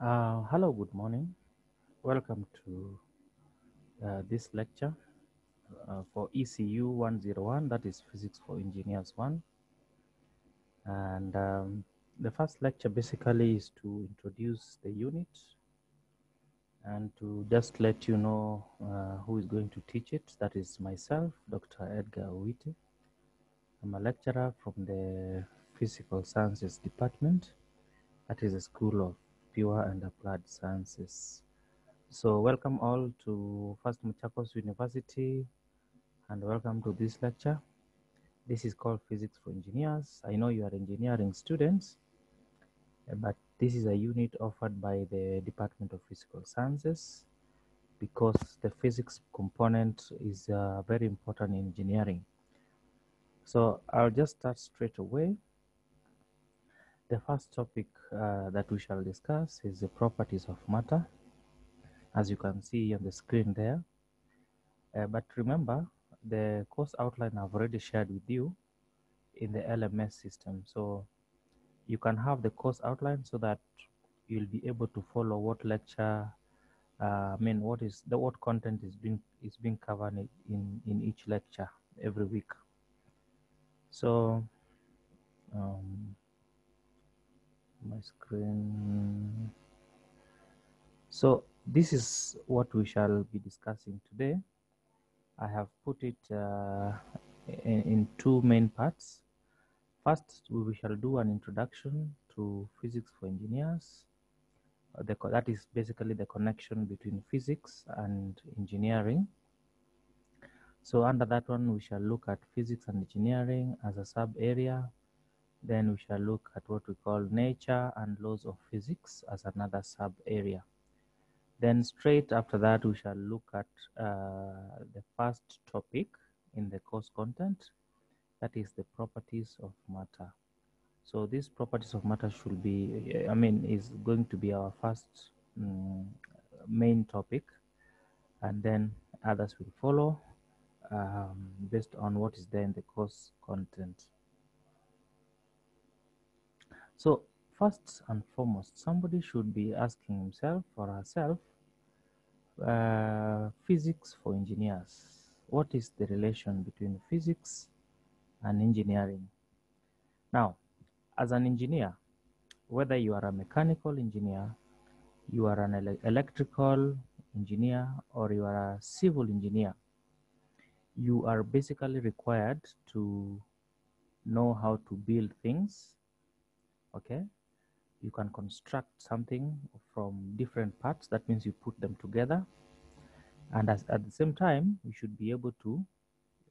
Uh, hello, good morning. Welcome to uh, this lecture uh, for ECU 101, that is Physics for Engineers 1. And um, the first lecture basically is to introduce the unit and to just let you know uh, who is going to teach it. That is myself, Dr. Edgar Owiti. I'm a lecturer from the Physical Sciences Department. That is a School of Pure and Applied Sciences. So welcome all to First Machakos University and welcome to this lecture. This is called Physics for Engineers. I know you are engineering students, but this is a unit offered by the Department of Physical Sciences because the physics component is uh, very important in engineering. So I'll just start straight away. The first topic uh, that we shall discuss is the properties of matter, as you can see on the screen there. Uh, but remember, the course outline I've already shared with you in the LMS system. So you can have the course outline so that you'll be able to follow what lecture, uh, I mean, what is the what content is being is being covered in in each lecture every week. So. Um, my screen. So this is what we shall be discussing today. I have put it uh, in, in, two main parts. First, we shall do an introduction to physics for engineers. The, that is basically the connection between physics and engineering. So under that one, we shall look at physics and engineering as a sub area then we shall look at what we call nature and laws of physics as another sub area. Then straight after that, we shall look at uh, the first topic in the course content, that is the properties of matter. So these properties of matter should be, I mean, is going to be our first um, main topic, and then others will follow um, based on what is there in the course content. So first and foremost, somebody should be asking himself or herself, uh, physics for engineers. What is the relation between physics and engineering? Now, as an engineer, whether you are a mechanical engineer, you are an ele electrical engineer, or you are a civil engineer, you are basically required to know how to build things okay? You can construct something from different parts. That means you put them together. And as, at the same time you should be able to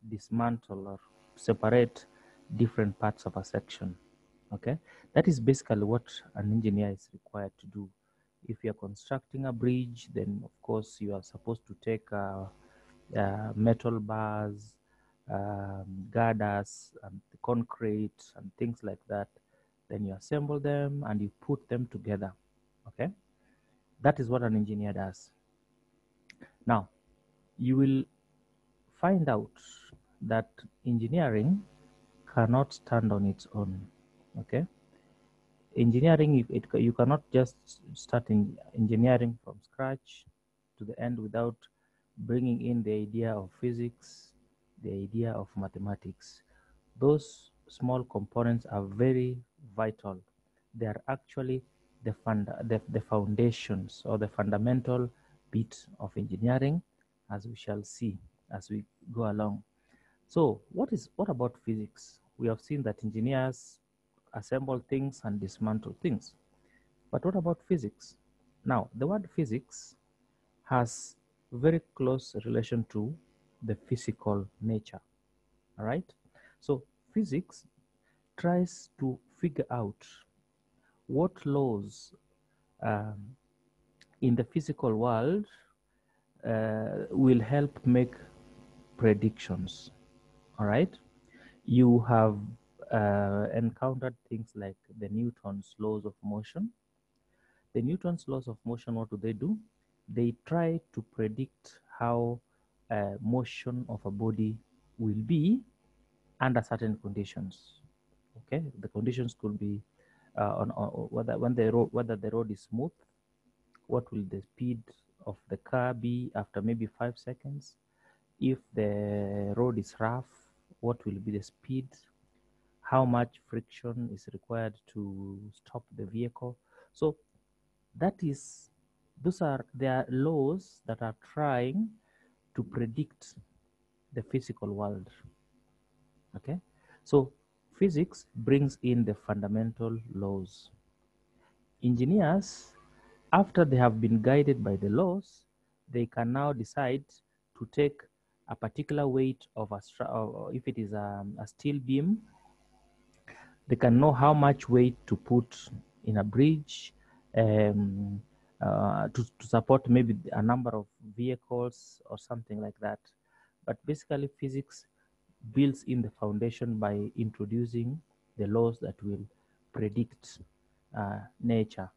dismantle or separate different parts of a section okay? That is basically what an engineer is required to do. If you're constructing a bridge then of course you are supposed to take uh, uh, metal bars um, girders and concrete and things like that then you assemble them and you put them together okay? That is what an engineer does. Now you will find out that engineering cannot stand on its own okay? Engineering it, you cannot just start in engineering from scratch to the end without bringing in the idea of physics the idea of mathematics. Those small components are very vital. They are actually the, fund, the, the foundations or the fundamental bit of engineering, as we shall see as we go along. So what is what about physics? We have seen that engineers assemble things and dismantle things. But what about physics? Now, the word physics has very close relation to the physical nature. All right. So physics tries to figure out what laws um, in the physical world uh, will help make predictions. All right. You have uh, encountered things like the Newton's laws of motion. The Newton's laws of motion, what do they do? They try to predict how uh, motion of a body will be under certain conditions okay the conditions could be uh, on, on, whether when the road whether the road is smooth what will the speed of the car be after maybe five seconds? If the road is rough, what will be the speed? How much friction is required to stop the vehicle? So that is, those are, there are laws that are trying to predict the physical world. Okay, so physics brings in the fundamental laws. Engineers, after they have been guided by the laws, they can now decide to take a particular weight of a, if it is a, a steel beam, they can know how much weight to put in a bridge um, uh, to, to support maybe a number of vehicles or something like that. But basically physics builds in the foundation by introducing the laws that will predict uh, nature.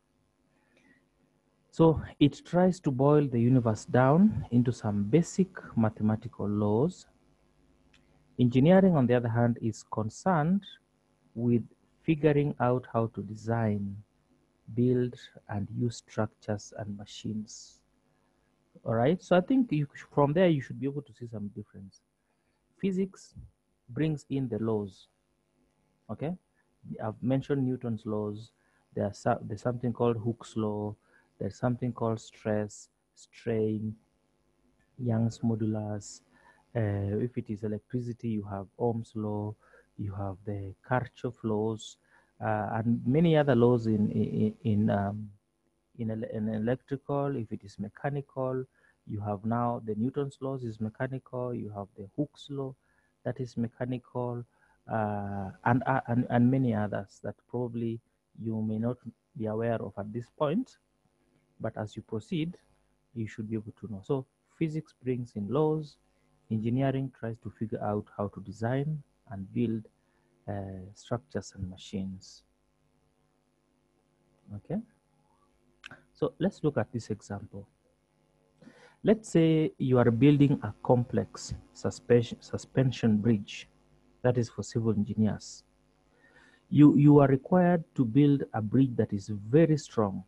So it tries to boil the universe down into some basic mathematical laws. Engineering, on the other hand, is concerned with figuring out how to design, build, and use structures and machines. All right, so I think you, from there you should be able to see some difference physics brings in the laws. Okay, I've mentioned Newton's laws. There's, there's something called Hooke's law. There's something called stress, strain, Young's modulus. Uh, if it is electricity, you have Ohm's law. You have the Kirchhoff laws, uh, and many other laws in in in, um, in, in electrical. If it is mechanical, you have now the Newton's laws is mechanical, you have the Hooke's law that is mechanical, uh, and, uh, and, and many others that probably you may not be aware of at this point, but as you proceed, you should be able to know. So physics brings in laws, engineering tries to figure out how to design and build uh, structures and machines. Okay, so let's look at this example. Let's say you are building a complex suspension, suspension bridge, that is for civil engineers. You, you are required to build a bridge that is very strong,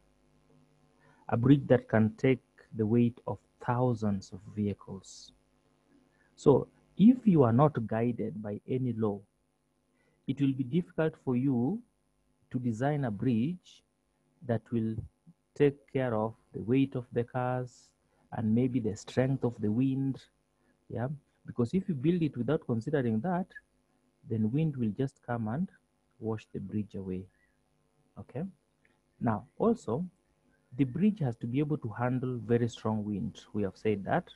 a bridge that can take the weight of thousands of vehicles. So if you are not guided by any law, it will be difficult for you to design a bridge that will take care of the weight of the cars, and maybe the strength of the wind. Yeah, because if you build it without considering that, then wind will just come and wash the bridge away. Okay. Now, also, the bridge has to be able to handle very strong wind. We have said that.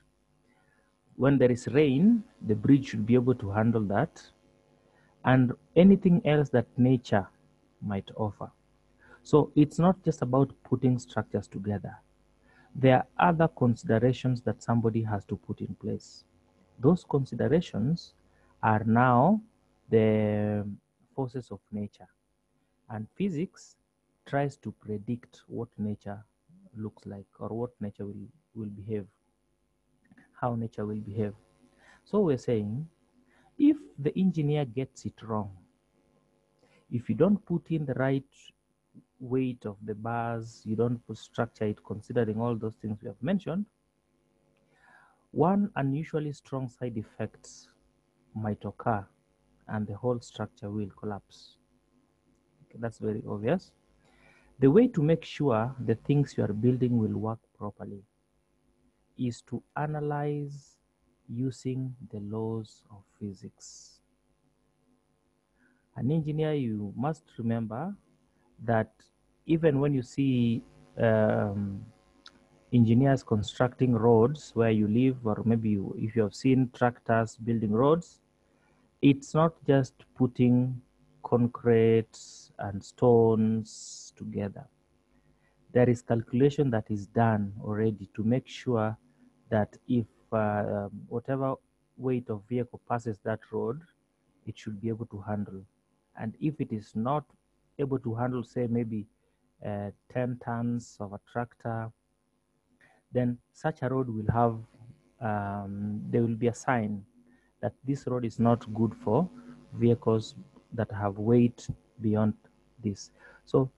When there is rain, the bridge should be able to handle that and anything else that nature might offer. So it's not just about putting structures together there are other considerations that somebody has to put in place. Those considerations are now the forces of nature. And physics tries to predict what nature looks like or what nature will, will behave, how nature will behave. So we're saying if the engineer gets it wrong, if you don't put in the right weight of the bars, you don't structure it considering all those things we have mentioned, one unusually strong side effects might occur and the whole structure will collapse. Okay, that's very obvious. The way to make sure the things you are building will work properly is to analyze using the laws of physics. An engineer, you must remember that even when you see um, engineers constructing roads where you live, or maybe you, if you have seen tractors building roads, it's not just putting concrete and stones together. There is calculation that is done already to make sure that if uh, whatever weight of vehicle passes that road, it should be able to handle. And if it is not able to handle, say, maybe uh, 10 tons of a tractor, then such a road will have, um, there will be a sign that this road is not good for vehicles that have weight beyond this. So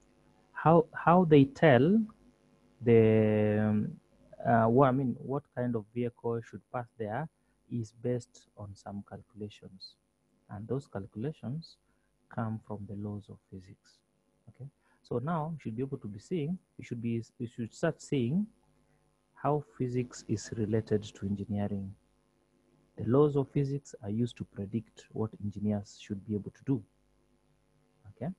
how, how they tell the um, uh, what I mean, what kind of vehicle should pass there is based on some calculations, and those calculations come from the laws of physics. Okay, so now you should be able to be seeing, you should be, you should start seeing how physics is related to engineering. The laws of physics are used to predict what engineers should be able to do. Okay,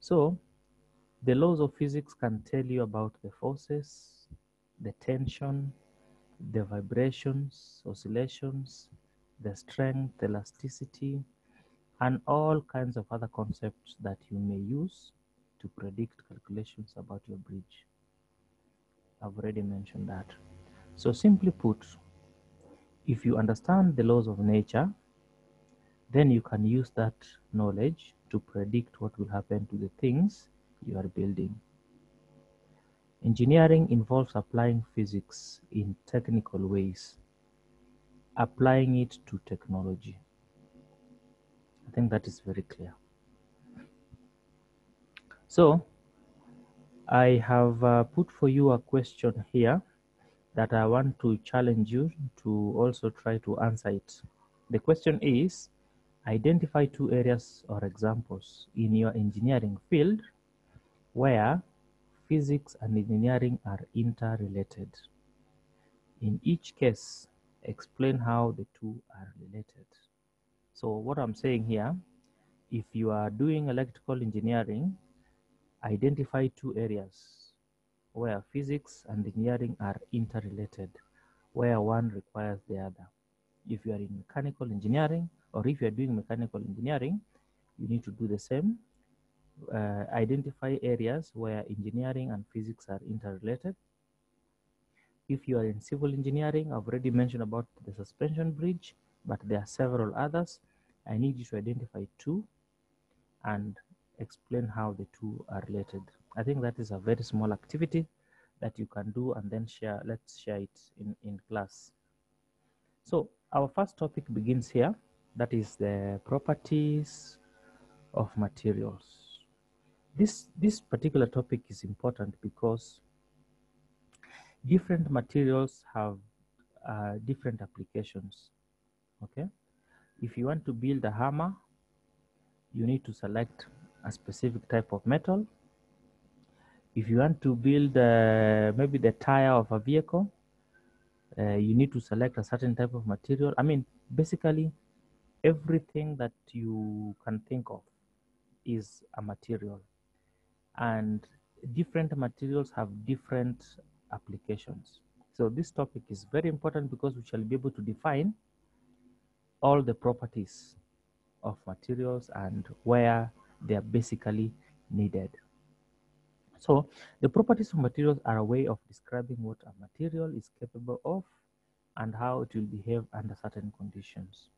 so the laws of physics can tell you about the forces, the tension, the vibrations, oscillations, the strength, elasticity, and all kinds of other concepts that you may use to predict calculations about your bridge. I've already mentioned that. So simply put, if you understand the laws of nature, then you can use that knowledge to predict what will happen to the things you are building. Engineering involves applying physics in technical ways, applying it to technology. I think that is very clear. So I have uh, put for you a question here that I want to challenge you to also try to answer it. The question is, identify two areas or examples in your engineering field where physics and engineering are interrelated. In each case, explain how the two are related. So what I'm saying here, if you are doing electrical engineering, identify two areas where physics and engineering are interrelated, where one requires the other. If you are in mechanical engineering, or if you are doing mechanical engineering, you need to do the same uh, identify areas where engineering and physics are interrelated. If you are in civil engineering, I've already mentioned about the suspension bridge, but there are several others. I need you to identify two and explain how the two are related. I think that is a very small activity that you can do and then share, let's share it in, in class. So our first topic begins here. That is the properties of materials this this particular topic is important because different materials have uh, different applications okay? If you want to build a hammer you need to select a specific type of metal. If you want to build uh, maybe the tire of a vehicle uh, you need to select a certain type of material. I mean basically everything that you can think of is a material. And different materials have different applications. So this topic is very important because we shall be able to define all the properties of materials and where they are basically needed. So the properties of materials are a way of describing what a material is capable of and how it will behave under certain conditions.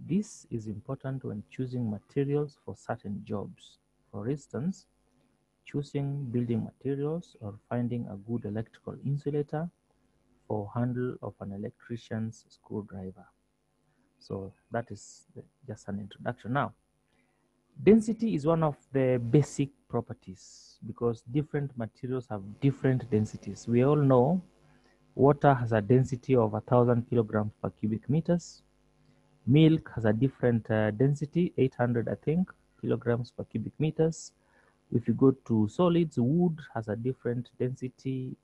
This is important when choosing materials for certain jobs. For instance, choosing building materials or finding a good electrical insulator for handle of an electrician's screwdriver. So that is just an introduction. Now, density is one of the basic properties because different materials have different densities. We all know water has a density of a thousand kilograms per cubic meters. Milk has a different uh, density, 800, I think, kilograms per cubic meters. If you go to solids, wood has a different density,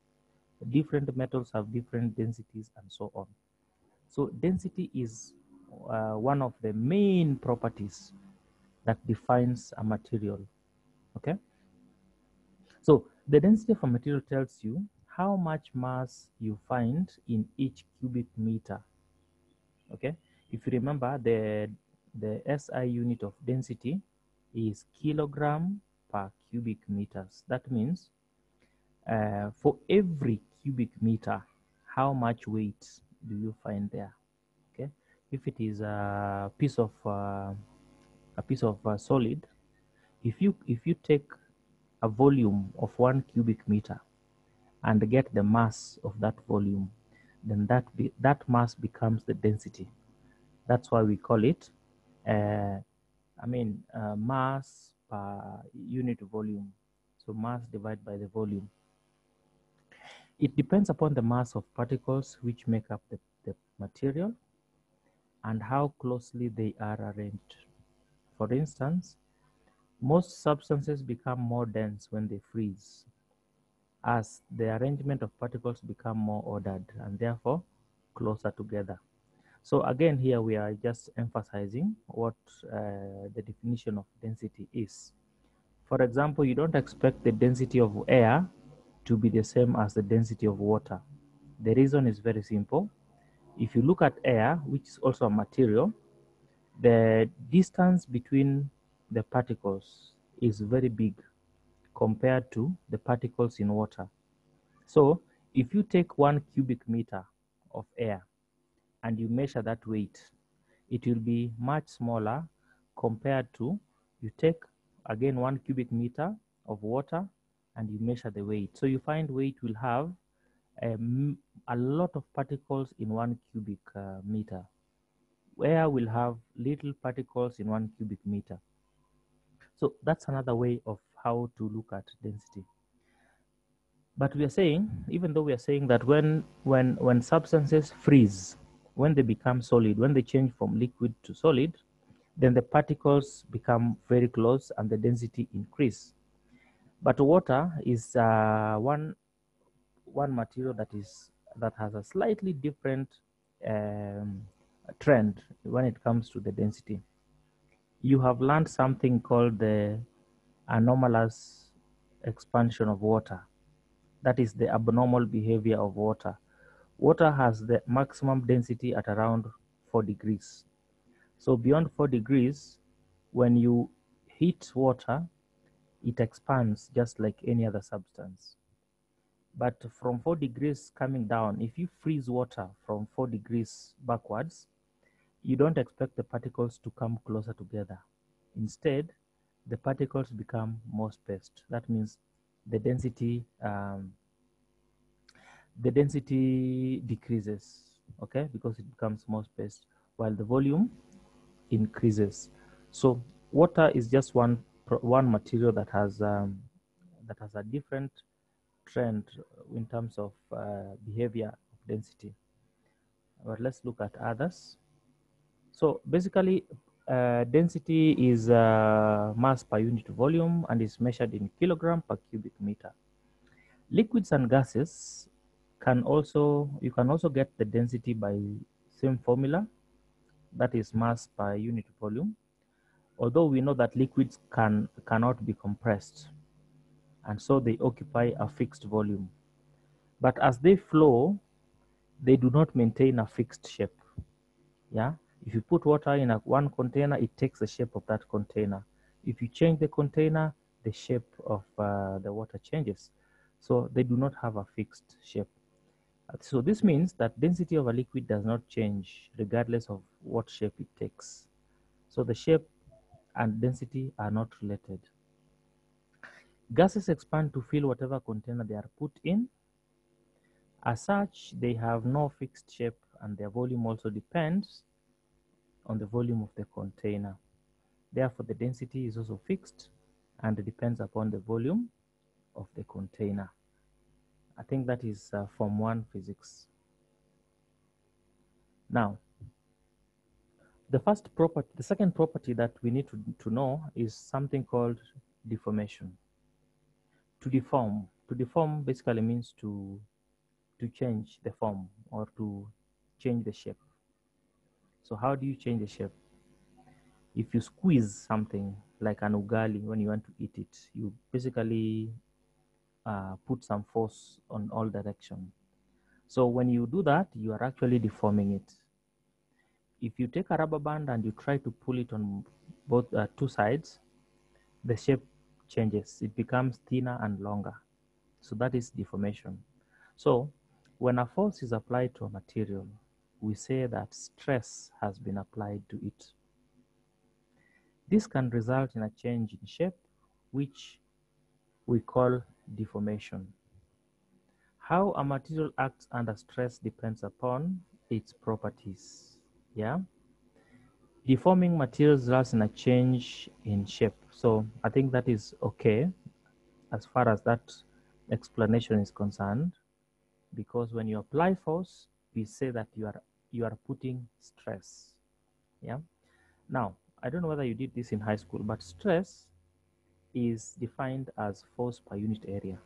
different metals have different densities and so on. So density is uh, one of the main properties that defines a material, okay? So the density of a material tells you how much mass you find in each cubic meter, okay? If you remember, the, the SI unit of density is kilogram per cubic meters. That means uh, for every cubic meter, how much weight do you find there? If it is a piece of uh, a piece of uh, solid, if you if you take a volume of one cubic meter and get the mass of that volume, then that be, that mass becomes the density. That's why we call it, uh, I mean, uh, mass per unit volume. So mass divided by the volume. It depends upon the mass of particles which make up the, the material and how closely they are arranged. For instance, most substances become more dense when they freeze as the arrangement of particles become more ordered and therefore closer together. So again, here we are just emphasizing what uh, the definition of density is. For example, you don't expect the density of air to be the same as the density of water. The reason is very simple. If you look at air, which is also a material, the distance between the particles is very big compared to the particles in water. So if you take one cubic meter of air and you measure that weight, it will be much smaller compared to you take again one cubic meter of water and you measure the weight. So you find weight will have a, lot of particles in one cubic uh, meter. we'll have little particles in one cubic meter. So that's another way of how to look at density. But we are saying, even though we are saying that when, when, when substances freeze, when they become solid, when they change from liquid to solid, then the particles become very close and the density increase. But water is uh, one, one material that, is, that has a slightly different um, trend when it comes to the density. You have learned something called the anomalous expansion of water. That is the abnormal behavior of water. Water has the maximum density at around 4 degrees. So beyond 4 degrees, when you heat water, it expands just like any other substance. But from 4 degrees coming down, if you freeze water from 4 degrees backwards, you don't expect the particles to come closer together. Instead, the particles become more spaced. That means the density um, the density decreases, okay, because it becomes more spaced, while the volume increases. So water is just one one material that has um, that has a different trend in terms of uh, behavior of density. But let's look at others. So basically, uh, density is uh, mass per unit volume and is measured in kilogram per cubic meter. Liquids and gases can also, you can also get the density by same formula, that is mass per unit volume. Although we know that liquids can, cannot be compressed, and so they occupy a fixed volume. But as they flow, they do not maintain a fixed shape. Yeah, if you put water in a, one container, it takes the shape of that container. If you change the container, the shape of uh, the water changes. So they do not have a fixed shape. So this means that density of a liquid does not change regardless of what shape it takes. So the shape and density are not related. Gases expand to fill whatever container they are put in. As such, they have no fixed shape and their volume also depends on the volume of the container. Therefore, the density is also fixed and depends upon the volume of the container. I think that is uh, Form 1 physics. Now, the first property, the second property that we need to, to know is something called deformation. To deform, to deform basically means to, to change the form or to change the shape. So how do you change the shape? If you squeeze something like an ugali when you want to eat it, you basically uh, put some force on all direction. So when you do that, you are actually deforming it. If you take a rubber band and you try to pull it on both uh, two sides, the shape changes. It becomes thinner and longer. So that is deformation. So when a force is applied to a material, we say that stress has been applied to it. This can result in a change in shape, which we call deformation. How a material acts under stress depends upon its properties. Yeah. Deforming materials results in a change in shape. So I think that is okay. as far as that explanation is concerned because when you apply force, we say that you are you are putting stress. Yeah. Now, I don't know whether you did this in high school, but stress is defined as force per unit area.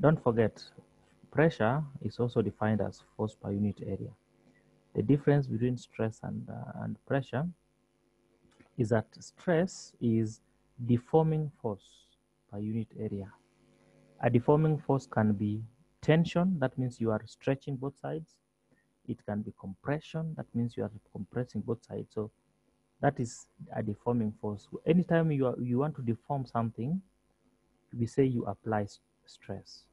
Don't forget, pressure is also defined as force per unit area. The difference between stress and, uh, and pressure is that stress is deforming force per unit area. A deforming force can be tension, that means you are stretching both sides. It can be compression, that means you are compressing both sides. So that is a deforming force. Anytime you, are, you want to deform something, we say you apply stress.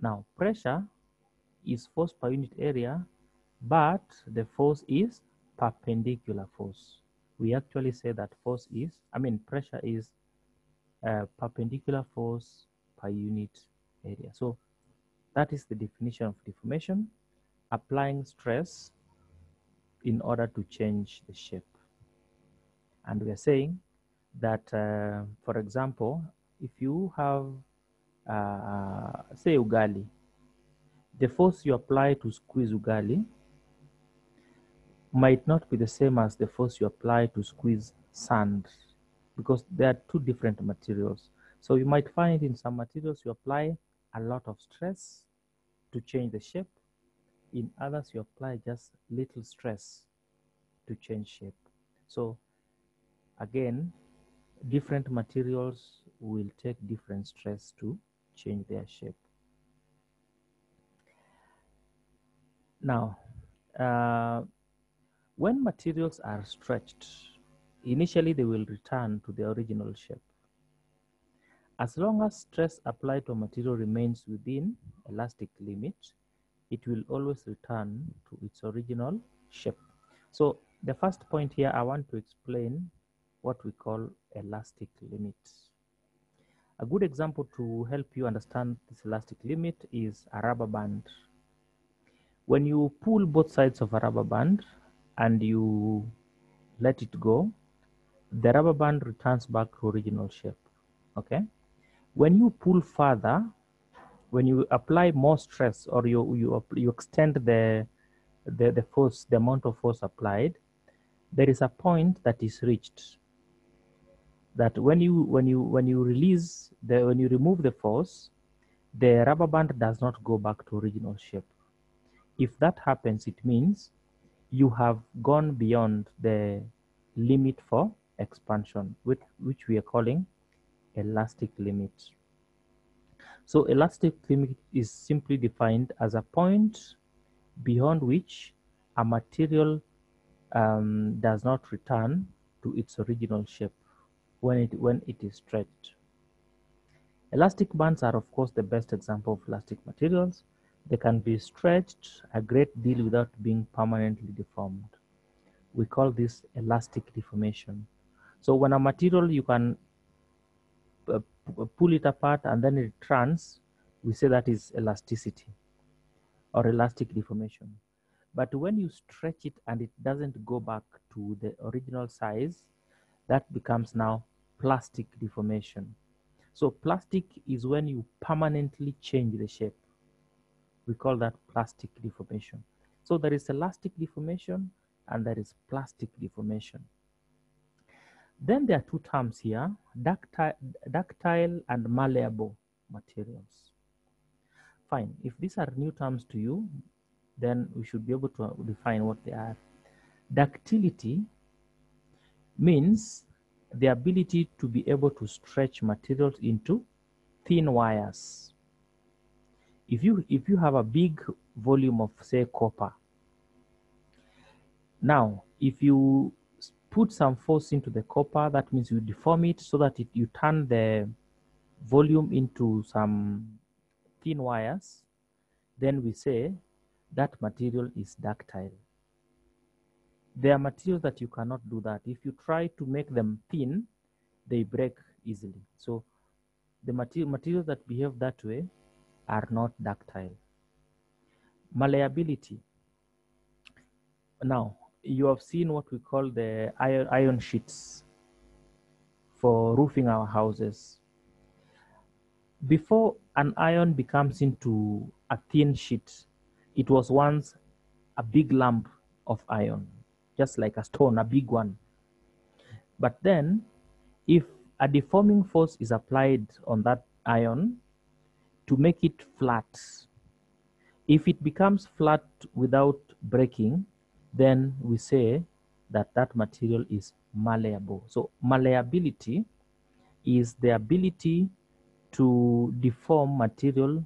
Now, pressure is force per unit area, but the force is perpendicular force. We actually say that force is, I mean, pressure is a perpendicular force per unit area. So that is the definition of deformation, applying stress in order to change the shape. And we are saying that, uh, for example, if you have, uh, say, ugali, the force you apply to squeeze ugali might not be the same as the force you apply to squeeze sand because they are two different materials. So you might find in some materials you apply a lot of stress to change the shape. In others, you apply just little stress to change shape. So again, different materials will take different stress to change their shape. Now, uh, when materials are stretched, initially they will return to their original shape. As long as stress applied to a material remains within elastic limit, it will always return to its original shape. So the first point here, I want to explain what we call elastic limit. A good example to help you understand this elastic limit is a rubber band. When you pull both sides of a rubber band and you let it go, the rubber band returns back to original shape, okay? When you pull further, when you apply more stress or you, you, you extend the, the, the force, the amount of force applied, there is a point that is reached that when you when you when you release the when you remove the force the rubber band does not go back to original shape if that happens it means you have gone beyond the limit for expansion which which we are calling elastic limit so elastic limit is simply defined as a point beyond which a material um, does not return to its original shape when it, when it is stretched. Elastic bands are of course the best example of elastic materials. They can be stretched a great deal without being permanently deformed. We call this elastic deformation. So when a material you can uh, pull it apart and then it turns, we say that is elasticity or elastic deformation. But when you stretch it and it doesn't go back to the original size, that becomes now plastic deformation. So plastic is when you permanently change the shape. We call that plastic deformation. So there is elastic deformation and there is plastic deformation. Then there are two terms here, ductile, ductile and malleable materials. Fine, if these are new terms to you, then we should be able to define what they are. Ductility means the ability to be able to stretch materials into thin wires. If you, if you have a big volume of say copper, now if you put some force into the copper, that means you deform it so that it, you turn the volume into some thin wires, then we say that material is ductile. There are materials that you cannot do that. If you try to make them thin, they break easily. So the material, materials that behave that way are not ductile. Malleability. Now, you have seen what we call the iron, iron sheets for roofing our houses. before an iron becomes into a thin sheet, it was once a big lump of iron, just like a stone, a big one. But then, if a deforming force is applied on that iron to make it flat, if it becomes flat without breaking, then we say that that material is malleable. So malleability is the ability to deform material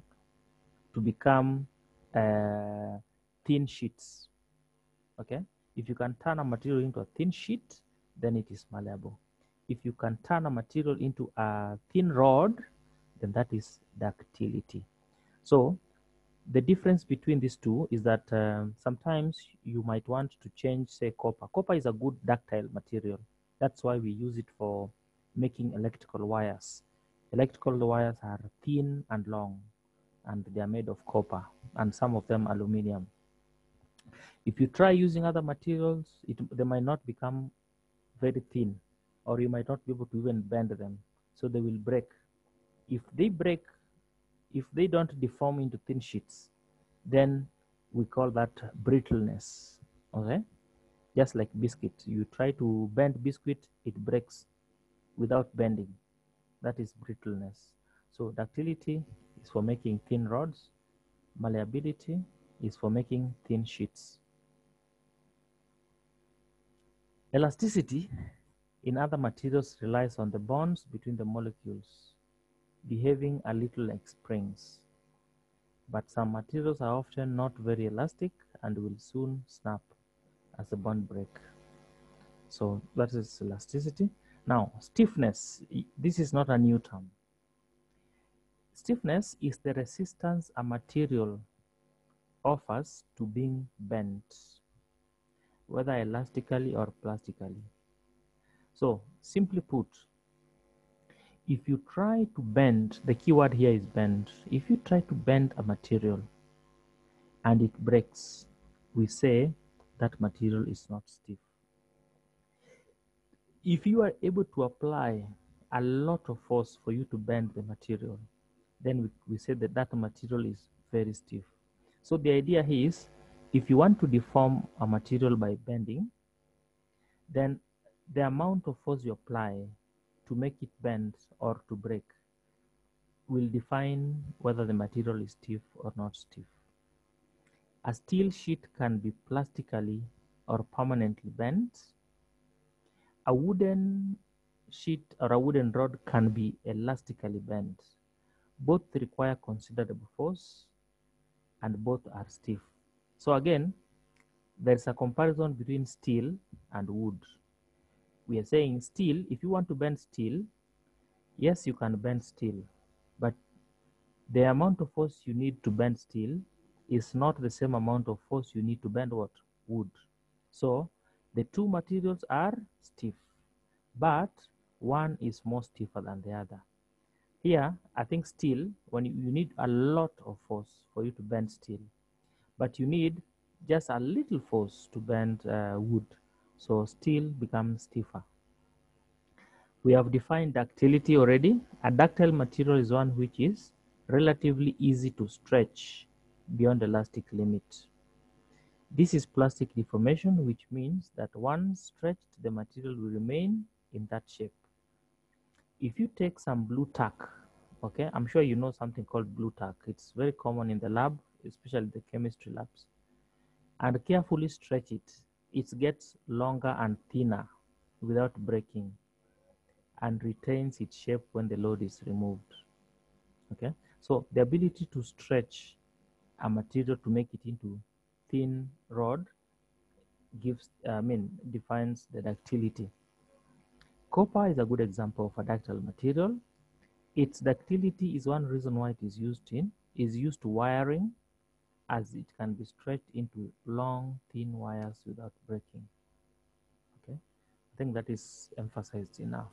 to become uh, thin sheets. Okay, if you can turn a material into a thin sheet, then it is malleable. If you can turn a material into a thin rod, then that is ductility. So the difference between these two is that um, sometimes you might want to change, say, copper. Copper is a good ductile material. That's why we use it for making electrical wires. Electrical wires are thin and long, and they are made of copper, and some of them aluminium. If you try using other materials, it, they might not become very thin, or you might not be able to even bend them, so they will break. If they break, if they don't deform into thin sheets, then we call that brittleness. Okay, just like biscuit, you try to bend biscuit, it breaks without bending. That is brittleness. So ductility is for making thin rods. Malleability is for making thin sheets. Elasticity in other materials relies on the bonds between the molecules behaving a little like springs. But some materials are often not very elastic and will soon snap as the bond break. So that is elasticity. Now, stiffness, this is not a new term. Stiffness is the resistance a material offers to being bent, whether elastically or plastically. So, simply put, if you try to bend, the keyword here is bend. If you try to bend a material and it breaks, we say that material is not stiff. If you are able to apply a lot of force for you to bend the material, then we, we say that that material is very stiff. So the idea is, if you want to deform a material by bending, then the amount of force you apply to make it bend or to break will define whether the material is stiff or not stiff. A steel sheet can be plastically or permanently bent. A wooden sheet or a wooden rod can be elastically bent. Both require considerable force and both are stiff. So again, there's a comparison between steel and wood. We are saying steel, if you want to bend steel, yes, you can bend steel, but the amount of force you need to bend steel is not the same amount of force you need to bend what? Wood. So the two materials are stiff, but one is more stiffer than the other. Here, I think steel, when you, need a lot of force for you to bend steel, but you need just a little force to bend uh, wood. So steel becomes stiffer. We have defined ductility already. A ductile material is one which is relatively easy to stretch beyond elastic limit. This is plastic deformation, which means that once stretched, the material will remain in that shape. If you take some Blu Tack, okay, I'm sure you know something called Blu Tack. It's very common in the lab, especially the chemistry labs, and carefully stretch it. It gets longer and thinner without breaking and retains its shape when the load is removed. Okay, so the ability to stretch a material to make it into thin rod gives, I mean, defines the ductility. Copper is a good example of a ductile material. Its ductility is one reason why it is used in, is used to wiring as it can be stretched into long, thin wires without breaking. Okay, I think that is emphasized enough.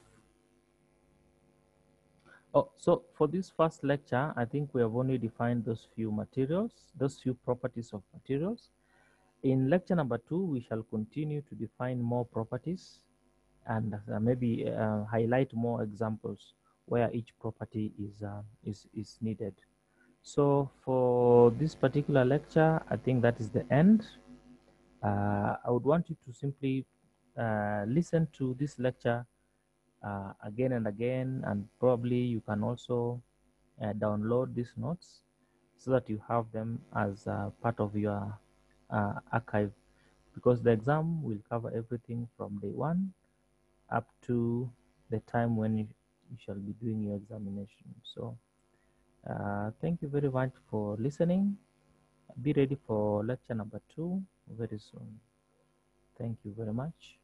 Oh, so for this first lecture, I think we have only defined those few materials, those few properties of materials. In lecture number two, we shall continue to define more properties and uh, maybe uh, highlight more examples where each property is, uh, is, is needed. So for this particular lecture, I think that is the end. Uh, I would want you to simply uh, listen to this lecture uh, again and again, and probably you can also uh, download these notes so that you have them as part of your uh, archive because the exam will cover everything from day one up to the time when you, you shall be doing your examination. So uh, thank you very much for listening. Be ready for lecture number two very soon. Thank you very much.